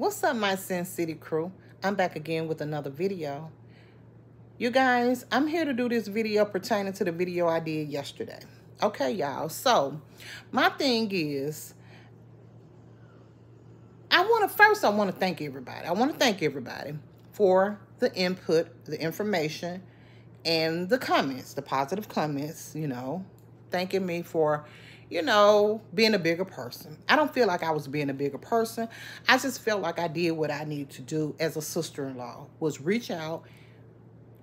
What's up, my Cyn City crew? I'm back again with another video. You guys, I'm here to do this video pertaining to the video I did yesterday. Okay, y'all. So, my thing is, I want to, first, I want to thank everybody. I want to thank everybody for the input, the information, and the comments, the positive comments, you know, thanking me for, you know, being a bigger person. I don't feel like I was being a bigger person. I just felt like I did what I needed to do as a sister-in-law, was reach out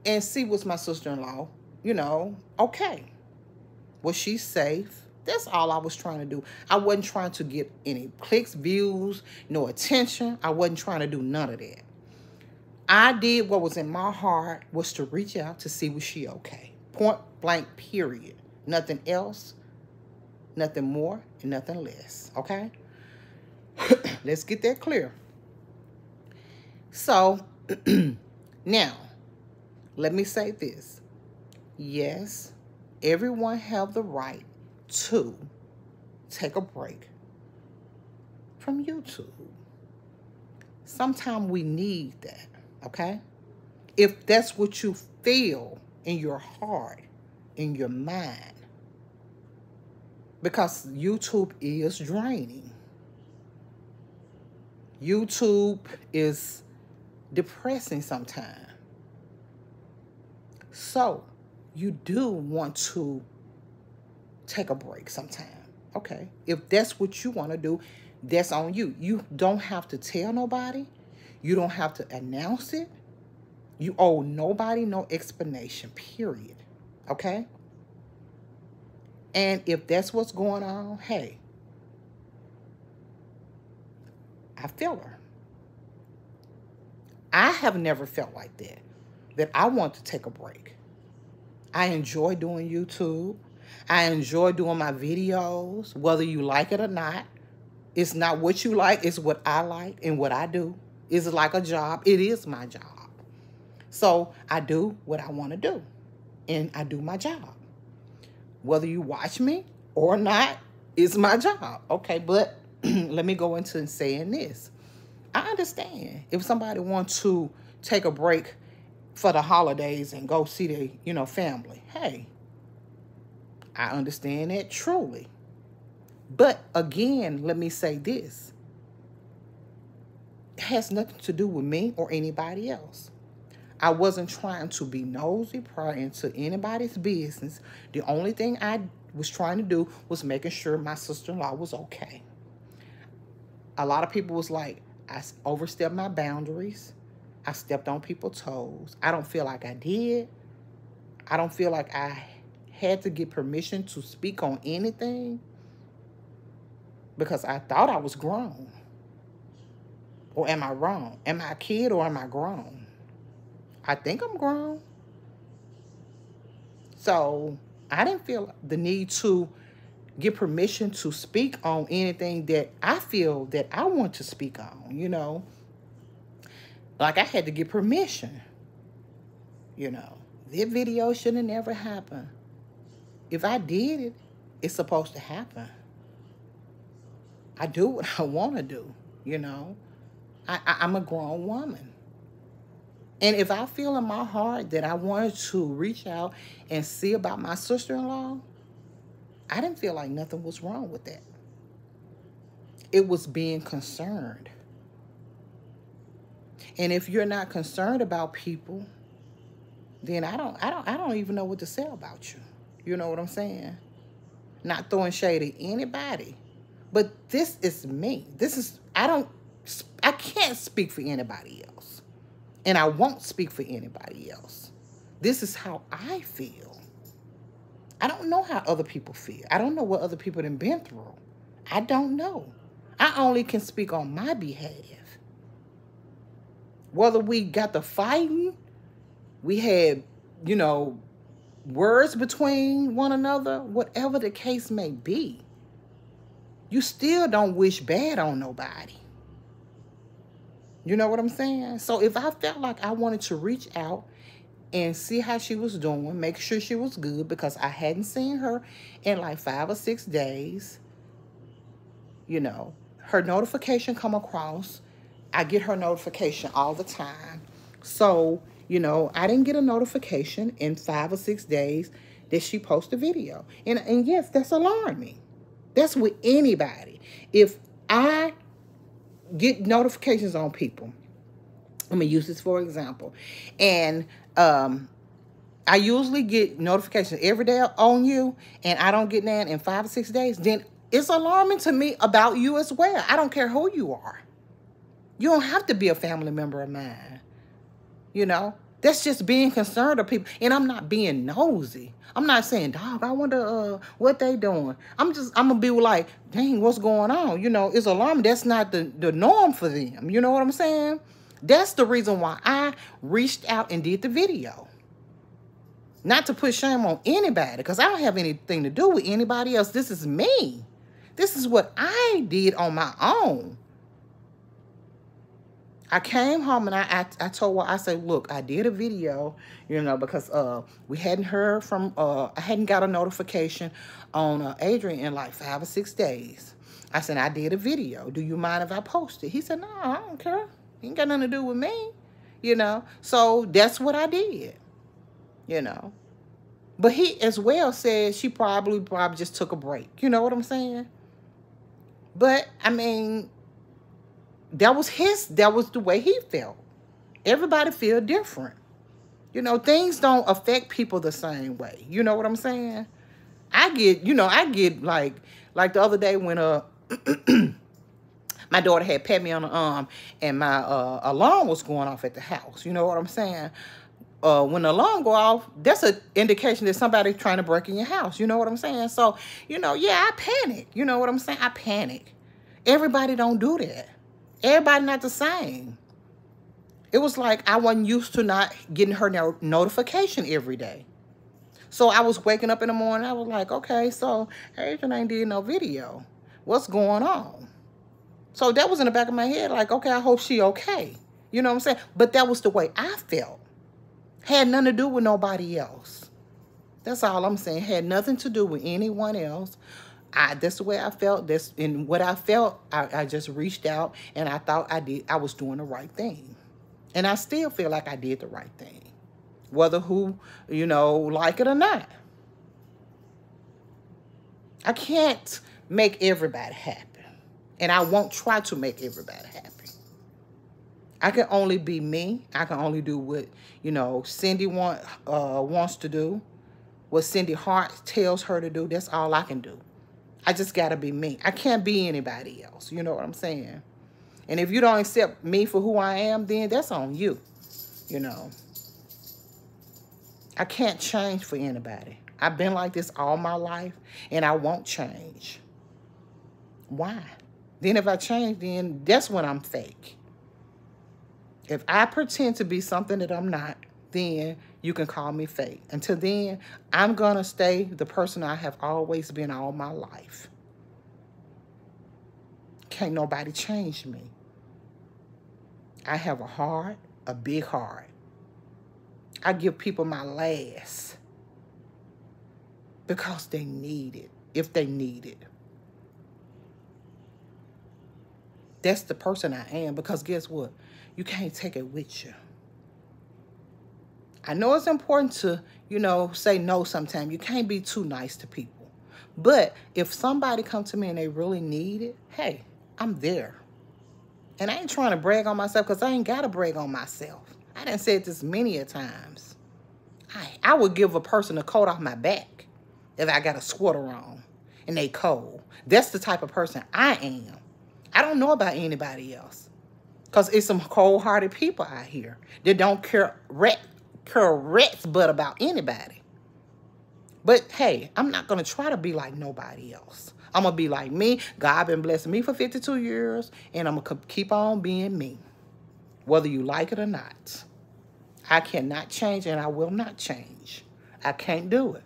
and see what's my sister-in-law, you know, okay. Was she safe? That's all I was trying to do. I wasn't trying to get any clicks, views, no attention. I wasn't trying to do none of that. I did what was in my heart was to reach out to see was she okay. Point blank, period. Nothing else, nothing more, and nothing less. Okay? Let's get that clear. So, now, let me say this. Yes, everyone have the right to take a break from YouTube. Sometimes we need that okay? If that's what you feel in your heart, in your mind, because YouTube is draining. YouTube is depressing sometimes. So, you do want to take a break sometime. Okay. If that's what you want to do, that's on you. You don't have to tell nobody. You don't have to announce it. You owe nobody no explanation, period. Okay? And if that's what's going on, hey, I feel her. I have never felt like that, that I want to take a break. I enjoy doing YouTube. I enjoy doing my videos, whether you like it or not. It's not what you like, it's what I like and what I do. It's like a job. It is my job. So I do what I want to do. And I do my job. Whether you watch me or not, it's my job. Okay, but let me go into saying this. I understand if somebody wants to take a break for the holidays and go see their, you know, family. Hey, I understand that truly. But again, let me say this It has nothing to do with me or anybody else. I wasn't trying to be nosy, pry into anybody's business. The only thing I was trying to do was making sure my sister-in-law was okay. A lot of people was like, I overstepped my boundaries. I stepped on people's toes. I don't feel like I did. I don't feel like I had to get permission to speak on anything because I thought I was grown. Or am I wrong? Am I a kid or am I grown? I think I'm grown. So I didn't feel the need to get permission to speak on anything that I feel that I want to speak on, you know. Like I had to get permission, you know. That video shouldn't have never happened. If I did it, it's supposed to happen. I do what I want to do, you know. I, I, I'm a grown woman. And if I feel in my heart that I wanted to reach out and see about my sister-in-law, I didn't feel like nothing was wrong with that. It was being concerned. And if you're not concerned about people, then I don't I don't I don't even know what to say about you. You know what I'm saying? Not throwing shade at anybody. But this is me. This is I don't I can't speak for anybody else. And I won't speak for anybody else. This is how I feel. I don't know how other people feel. I don't know what other people have been through. I don't know. I only can speak on my behalf. Whether we got the fighting, we had, you know, words between one another, whatever the case may be, you still don't wish bad on nobody. You know what I'm saying? So if I felt like I wanted to reach out and see how she was doing, make sure she was good because I hadn't seen her in like five or six days, you know, her notification come across I get her notification all the time. So, you know, I didn't get a notification in five or six days that she posted a video. And, and yes, that's alarming. That's with anybody. If I get notifications on people, I'm going to use this for example, and um, I usually get notifications every day on you, and I don't get that in five or six days, then it's alarming to me about you as well. I don't care who you are. You don't have to be a family member of mine. You know, that's just being concerned of people. And I'm not being nosy. I'm not saying, dog, I wonder uh, what they doing. I'm just, I'm going to be like, dang, what's going on? You know, it's alarming. That's not the, the norm for them. You know what I'm saying? That's the reason why I reached out and did the video. Not to put shame on anybody, because I don't have anything to do with anybody else. This is me. This is what I did on my own. I came home and I, I, I told her, I said, look, I did a video, you know, because uh, we hadn't heard from, uh, I hadn't got a notification on uh, Adrian in like five or six days. I said, I did a video. Do you mind if I post it? He said, no, I don't care. Ain't got nothing to do with me, you know. So that's what I did, you know. But he as well said she probably probably just took a break. You know what I'm saying? But I mean, that was his, that was the way he felt. Everybody feel different. You know, things don't affect people the same way. You know what I'm saying? I get, you know, I get like, like the other day when uh, my daughter had pat me on the arm and my uh, alarm was going off at the house. You know what I'm saying? Uh, when the alarm go off, that's an indication that somebody's trying to break in your house. You know what I'm saying? So, you know, yeah, I panic. You know what I'm saying? I panic. Everybody don't do that. Everybody not the same. It was like I wasn't used to not getting her no notification every day. So I was waking up in the morning. I was like, okay, so Adrian ain't did no video. What's going on? So that was in the back of my head, like, okay, I hope she okay. You know what I'm saying? But that was the way I felt. Had nothing to do with nobody else. That's all I'm saying. Had nothing to do with anyone else. I that's the way I felt. This and what I felt, I, I just reached out and I thought I did I was doing the right thing. And I still feel like I did the right thing. Whether who, you know, like it or not. I can't make everybody happy. And I won't try to make everybody happy. I can only be me. I can only do what, you know, Cindy want, uh, wants to do. What Cindy heart tells her to do. That's all I can do. I just got to be me. I can't be anybody else. You know what I'm saying? And if you don't accept me for who I am, then that's on you. You know. I can't change for anybody. I've been like this all my life, and I won't change. Why? Then if I change, then that's when I'm fake. If I pretend to be something that I'm not, then you can call me fake. Until then, I'm going to stay the person I have always been all my life. Can't nobody change me. I have a heart, a big heart. I give people my last because they need it, if they need it. That's the person I am because guess what? You can't take it with you. I know it's important to, you know, say no sometimes. You can't be too nice to people. But if somebody come to me and they really need it, hey, I'm there. And I ain't trying to brag on myself because I ain't got to brag on myself. I done said this many a times. I, I would give a person a coat off my back if I got a sweater on and they cold. That's the type of person I am. I don't know about anybody else. Because it's some cold-hearted people out here that don't care corrects but about anybody. But hey, I'm not going to try to be like nobody else. I'm going to be like me. God been blessing me for 52 years, and I'm going to keep on being me, whether you like it or not. I cannot change, and I will not change. I can't do it.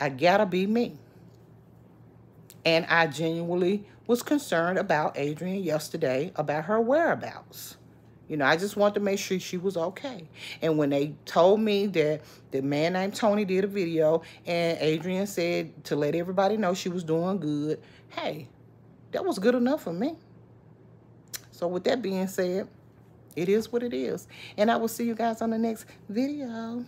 I got to be me. And I genuinely was concerned about Adrian yesterday, about her whereabouts. You know, I just wanted to make sure she was okay. And when they told me that the man named Tony did a video and Adrian said to let everybody know she was doing good, hey, that was good enough for me. So with that being said, it is what it is. And I will see you guys on the next video.